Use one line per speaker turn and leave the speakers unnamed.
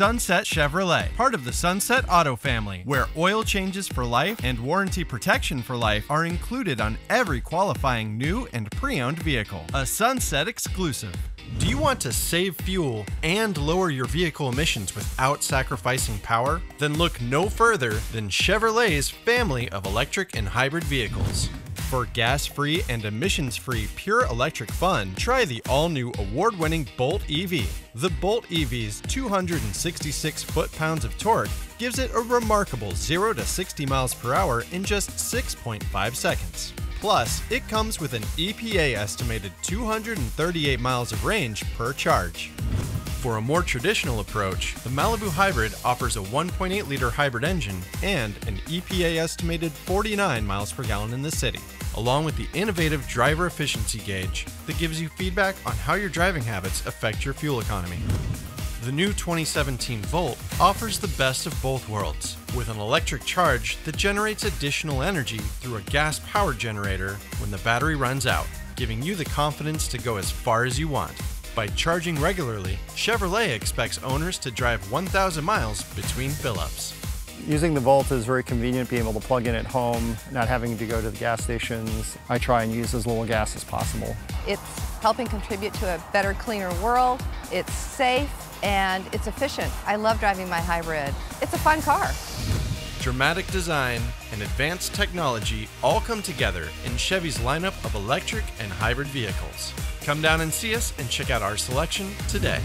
Sunset Chevrolet, part of the Sunset Auto family, where oil changes for life and warranty protection for life are included on every qualifying new and pre owned vehicle. A Sunset exclusive. Do you want to save fuel and lower your vehicle emissions without sacrificing power? Then look no further than Chevrolet's family of electric and hybrid vehicles. For gas free and emissions free pure electric fun, try the all new award winning Bolt EV. The Bolt EV's 266 foot pounds of torque gives it a remarkable 0 to 60 miles per hour in just 6.5 seconds. Plus, it comes with an EPA estimated 238 miles of range per charge. For a more traditional approach, the Malibu Hybrid offers a 1.8 liter hybrid engine and an EPA estimated 49 miles per gallon in the city, along with the innovative driver efficiency gauge that gives you feedback on how your driving habits affect your fuel economy. The new 2017 Volt offers the best of both worlds, with an electric charge that generates additional energy through a gas powered generator when the battery runs out, giving you the confidence to go as far as you want. By charging regularly, Chevrolet expects owners to drive 1,000 miles between fill-ups.
Using the Volt is very convenient, being able to plug in at home, not having to go to the gas stations. I try and use as little gas as possible.
It's helping contribute to a better, cleaner world. It's safe and it's efficient. I love driving my hybrid. It's a fun car.
Dramatic design and advanced technology all come together in Chevy's lineup of electric and hybrid vehicles. Come down and see us and check out our selection today.